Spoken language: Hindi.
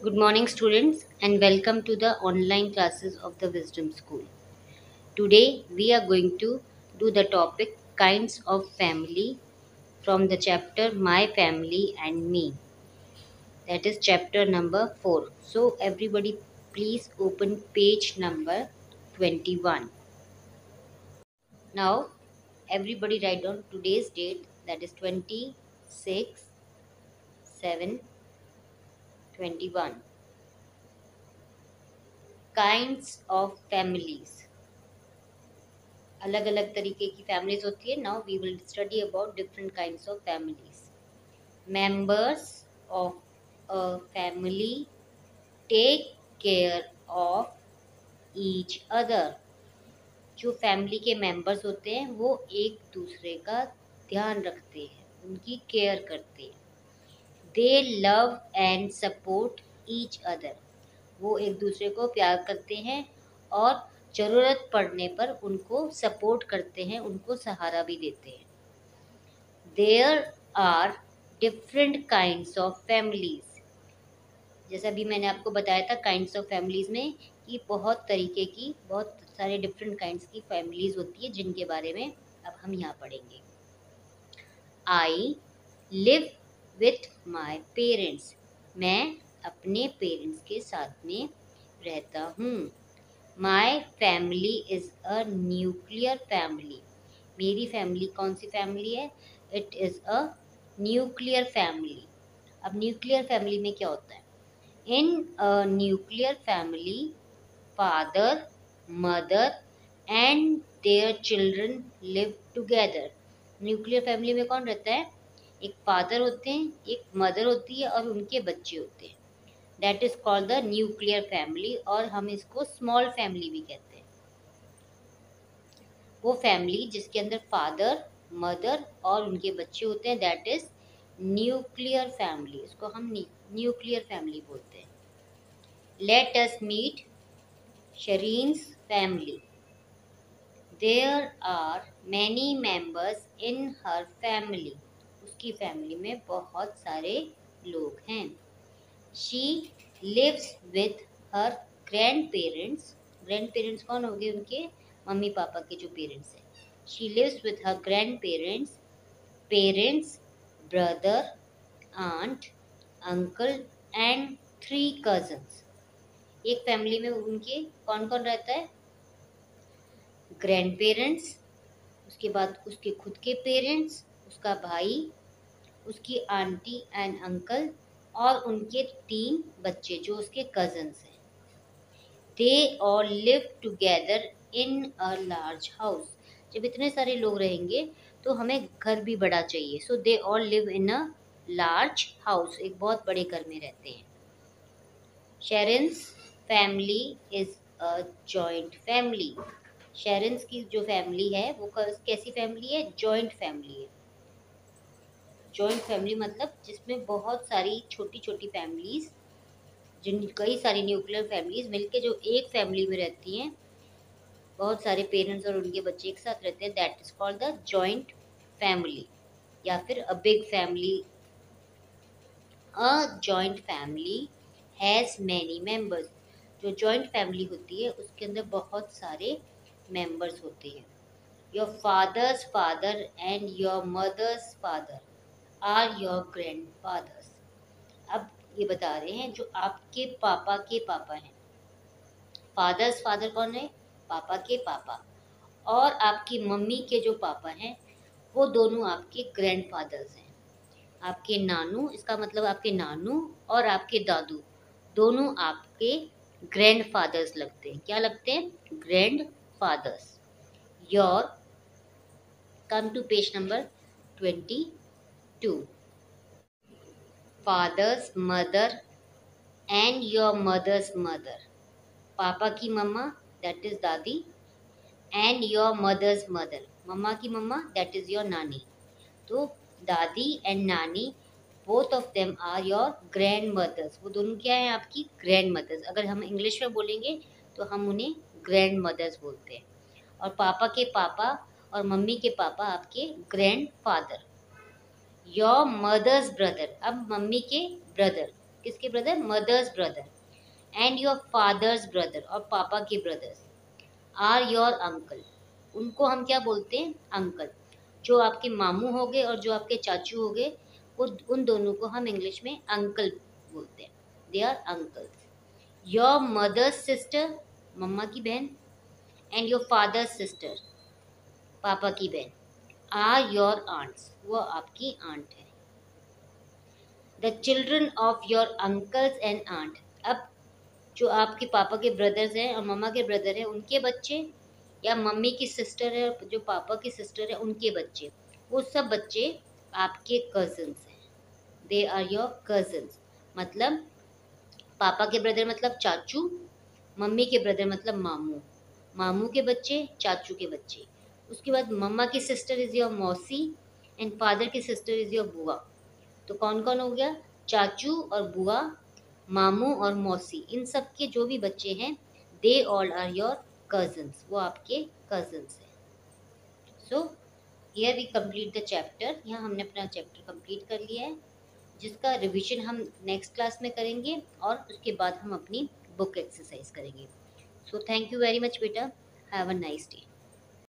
Good morning, students, and welcome to the online classes of the Wisdom School. Today, we are going to do the topic Kinds of Family from the chapter My Family and Me. That is chapter number 4. So, everybody, please open page number 21. Now, everybody write down today's date that is 26 7 21 kinds of families अलग अलग तरीके की फैमिलीज़ होती है। Now we will study about different kinds of families members of a family take care of each other जो फैमिली के मेंबर्स होते हैं, वो एक दूसरे का ध्यान रखते हैं, उनकी केयर करते हैं। They love and support each other वो एक दूसरे को प्यार करते हैं और ज़रूरत पड़ने पर उनको सपोर्ट करते हैं, उनको सहारा भी देते हैं। There are different kinds of families जैसा भी मैंने आपको बताया था काइंड्स ऑफ़ फैमिलीज़ में कि बहुत तरीके की, बहुत सारे डिफरेंट काइंड्स की फैमिलीज़ होती है जिनके बारे में अब हम यहाँ पढ़ेंगे। I live with my parents मैं अपने पेरेंट्स के साथ में रहता हूँ। My family is a nuclear family मेरी फैमिली कौन सी फैमिली है? It is a nuclear family अब न्यूक्लियर फैमिली में क्या होता है? In a nuclear family father mother and their children live together nuclear family में कौन रहता है? एक फादर होते हैं, एक मदर होती है और उनके बच्चे होते हैं। That is called the nuclear family और हम इसको स्मॉल फैमिली भी कहते हैं। वो फैमिली जिसके अंदर फादर मदर और उनके बच्चे होते हैं दैट इज़ न्यूक्लियर फैमिली इसको हम न्यूक्लियर फैमिली बोलते हैं। Let us meet Shereen's family there are many members in her family उसकी फैमिली में बहुत सारे लोग हैं। She lives with her grandparents grandparents कौन हो गए उनके? मम्मी पापा के जो पेरेंट्स हैं। She lives with her grandparents parents brother aunt uncle and three cousins एक फैमिली में उनके कौन कौन रहता है? ग्रैंड पेरेंट्स उसके बाद उसके खुद के पेरेंट्स उसका भाई उसकी आंटी एंड अंकल और उनके तीन बच्चे जो उसके कजन्स हैं। They all live together in a large house जब इतने सारे लोग रहेंगे तो हमें घर भी बड़ा चाहिए। So they all live in a large house एक बहुत बड़े घर में रहते हैं। Shereen's family is a joint family Shereen's की जो फैमिली है, वो कैसी फैमिली है? जॉइंट फैमिली है। जॉइंट फैमिली मतलब जिसमें बहुत सारी छोटी छोटी फैमिलीज़ जिन कई सारी न्यूक्लियर फैमिलीज़ मिलके जो एक फैमिली में रहती हैं, बहुत सारे पेरेंट्स और उनके बच्चे एक साथ रहते हैं that is called the joint family या फिर a big family a joint family has many members जो जॉइंट फैमिली होती है, उसके अंदर बहुत सारे मेंबर्स होते हैं। Your father's father and your mother's father are your grandfathers अब ये बता रहे हैं जो आपके पापा के पापा हैं। फादर्स फादर कौन है? पापा के पापा। और आपकी मम्मी के जो पापा हैं, वो दोनों आपके ग्रैंड फादर्स हैं। आपके नानू, इसका मतलब आपके नानू और आपके दादू, दोनों आपके ग्रैंड फादर्स लगते हैं। क्या लगते हैं? Grandfathers your come to page number twenty two father's mother and your mother's mother पापा की मम्मा that is dadi and your mother's mother मम्मा की मम्मा दैट इज़ योर नानी. तो dadi and nani both of them are your grandmothers वो दोनों क्या हैं आपकी? ग्रैंड मदर्स अगर हम इंग्लिश में बोलेंगे तो हम उन्हें ग्रैंड मदर्स बोलते हैं। और पापा के पापा और मम्मी के पापा आपके grandfather your mother's brother अब मम्मी के ब्रदर किसके brother mother's brother and your father's brother और पापा के ब्रदर्स आर योर अंकल उनको हम क्या बोलते हैं? अंकल जो आपके मामू हो गए और जो आपके चाचू हो गए उन दोनों को हम इंग्लिश में अंकल बोलते हैं. They are uncle your mother's sister मम्मा की बहन एंड योर फादर्स सिस्टर पापा की बहन. आर योर आंट्स वो आपकी आंट है। The children of your uncles and aunt अब जो आपके पापा के ब्रदर्स हैं और मम्मा के ब्रदर हैं, उनके बच्चे या मम्मी की सिस्टर है, जो पापा की सिस्टर है, उनके बच्चे। वो सब बच्चे आपके कजन्स हैं। दे आर योर कजन्स मतलब पापा के ब्रदर मतलब चाचू मम्मी के ब्रदर मतलब मामू। मामू के बच्चे, चाचू के बच्चे। उसके बाद मम्मा की sister is your mausi and father की सिस्टर इज़ योर बुआ। तो कौन कौन हो गया? चाचू और बुआ, मामू और मौसी। इन सब के जो भी बच्चे हैं they all are your cousins वो आपके कजन्स हैं। So here we complete the chapter यहाँ हमने अपना चैप्टर कंप्लीट कर लिया है, जिसका रिवीजन हम नेक्स्ट क्लास में करेंगे और उसके बाद हम अपनी बुक एक्सरसाइज करेंगे। So thank you very much बेटा। Have a nice day